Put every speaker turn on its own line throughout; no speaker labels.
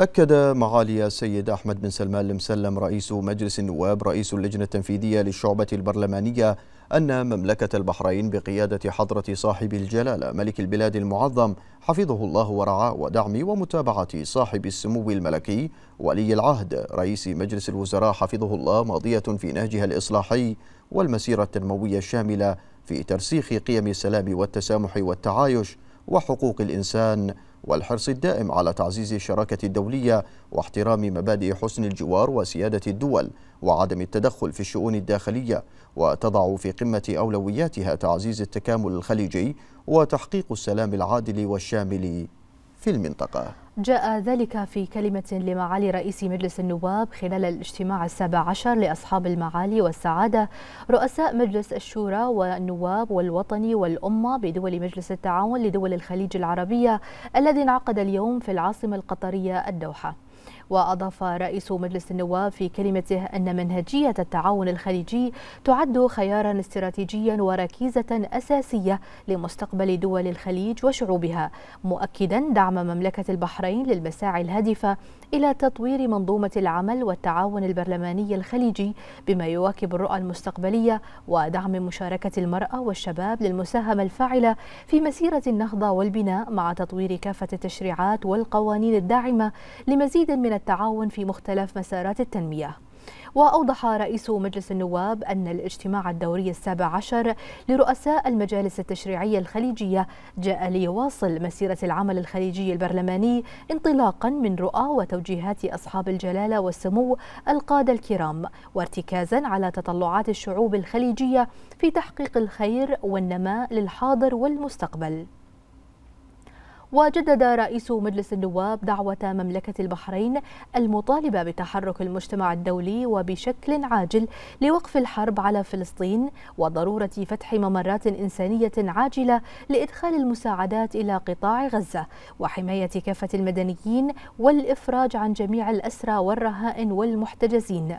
أكد معالي السيد أحمد بن سلمان المسلم رئيس مجلس النواب رئيس اللجنة التنفيذية للشعبة البرلمانية أن مملكة البحرين بقيادة حضرة صاحب الجلالة ملك البلاد المعظم حفظه الله ورعاه ودعم ومتابعة صاحب السمو الملكي ولي العهد. رئيس مجلس الوزراء حفظه الله ماضية في نهجها الإصلاحي والمسيرة التنموية الشاملة في ترسيخ قيم السلام والتسامح والتعايش وحقوق الإنسان والحرص الدائم على تعزيز الشراكة الدولية واحترام مبادئ حسن الجوار وسيادة الدول وعدم التدخل في الشؤون الداخلية وتضع في قمة أولوياتها تعزيز التكامل الخليجي وتحقيق السلام العادل والشامل في المنطقة.
جاء ذلك في كلمة لمعالي رئيس مجلس النواب خلال الاجتماع السابع عشر لأصحاب المعالي والسعادة رؤساء مجلس الشورى والنواب والوطني والأمة بدول مجلس التعاون لدول الخليج العربية الذي انعقد اليوم في العاصمة القطرية الدوحة. وأضاف رئيس مجلس النواب في كلمته أن منهجية التعاون الخليجي تعد خيارا استراتيجيا وركيزة أساسية لمستقبل دول الخليج وشعوبها مؤكدا دعم مملكة البحرين للمساعي الهادفة إلى تطوير منظومة العمل والتعاون البرلماني الخليجي بما يواكب الرؤى المستقبلية ودعم مشاركة المرأة والشباب للمساهمة الفاعلة في مسيرة النهضة والبناء مع تطوير كافة التشريعات والقوانين الداعمة لمزيد من التعاون في مختلف مسارات التنمية. وأوضح رئيس مجلس النواب أن الاجتماع الدوري السابع عشر لرؤساء المجالس التشريعية الخليجية جاء ليواصل مسيرة العمل الخليجي البرلماني انطلاقا من رؤى وتوجيهات أصحاب الجلالة والسمو القادة الكرام وارتكازا على تطلعات الشعوب الخليجية في تحقيق الخير والنماء للحاضر والمستقبل. وجدد رئيس مجلس النواب دعوة مملكة البحرين المطالبة بتحرك المجتمع الدولي وبشكل عاجل لوقف الحرب على فلسطين وضرورة فتح ممرات إنسانية عاجلة لإدخال المساعدات إلى قطاع غزة وحماية كافة المدنيين والإفراج عن جميع الأسرى والرهائن والمحتجزين.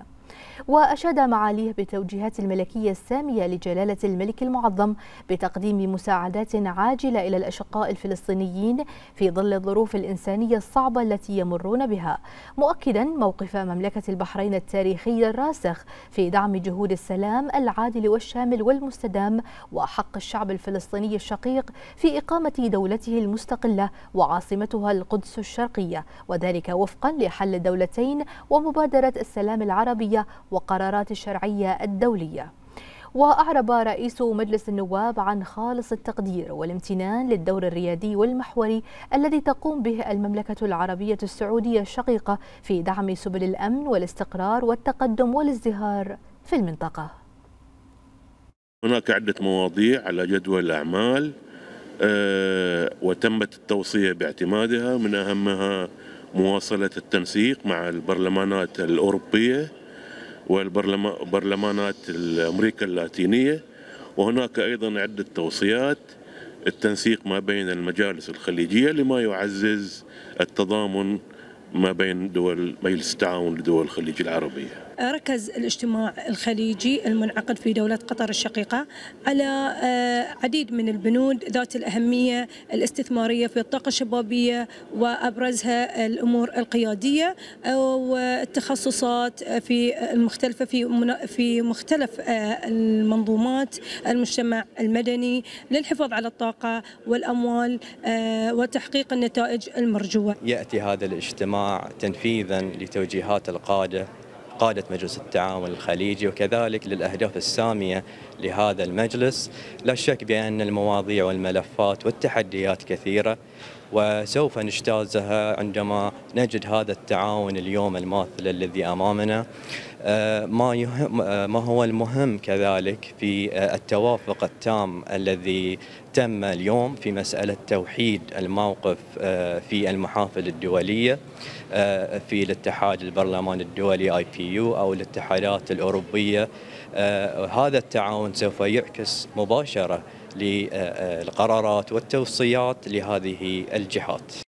وأشاد معاليه بتوجيهات الملكية السامية لجلالة الملك المعظم بتقديم مساعدات عاجلة إلى الأشقاء الفلسطينيين في ظل الظروف الإنسانية الصعبة التي يمرون بها. مؤكدا موقف مملكة البحرين التاريخي الراسخ في دعم جهود السلام العادل والشامل والمستدام وحق الشعب الفلسطيني الشقيق في إقامة دولته المستقلة وعاصمتها القدس الشرقية وذلك وفقا لحل الدولتين ومبادرة السلام العربية وقرارات الشرعية الدولية. وأعرب رئيس مجلس النواب عن خالص التقدير والامتنان للدور الريادي والمحوري الذي تقوم به المملكة العربية السعودية الشقيقة في دعم سبل الأمن والاستقرار والتقدم والازدهار في المنطقة.
هناك عدة مواضيع على جدول الأعمال أه وتمت التوصية باعتمادها من أهمها مواصلة التنسيق مع البرلمانات الأوروبية والبرلمانات الأمريكا اللاتينية وهناك أيضا عدة توصيات التنسيق ما بين المجالس الخليجية لما يعزز التضامن ما بين دول مجلس التعاون لدول الخليج العربية.
ركز الاجتماع الخليجي المنعقد في دولة قطر الشقيقة على آه، عديد من البنود ذات الأهمية الاستثمارية في الطاقة الشبابية وأبرزها الأمور القيادية والتخصصات في المختلفة في في مختلف آه، المنظومات المجتمع المدني للحفاظ على الطاقة والأموال آه، وتحقيق النتائج المرجوة.
يأتي هذا الاجتماع تنفيذا لتوجيهات القادة قادة مجلس التعاون الخليجي وكذلك للأهداف السامية لهذا المجلس. لا شك بأن المواضيع والملفات والتحديات كثيرة. وسوف نجتازها عندما نجد هذا التعاون اليوم الماثل الذي أمامنا. آه، ما يهم آه، ما هو المهم كذلك في آه، التوافق التام الذي تم اليوم في مسألة توحيد الموقف في المحافل الدولية في الاتحاد البرلمان الدولي آي بي يو أو الاتحادات الأوروبية. هذا التعاون سوف يعكس مباشرة للقرارات والتوصيات لهذه الجهات.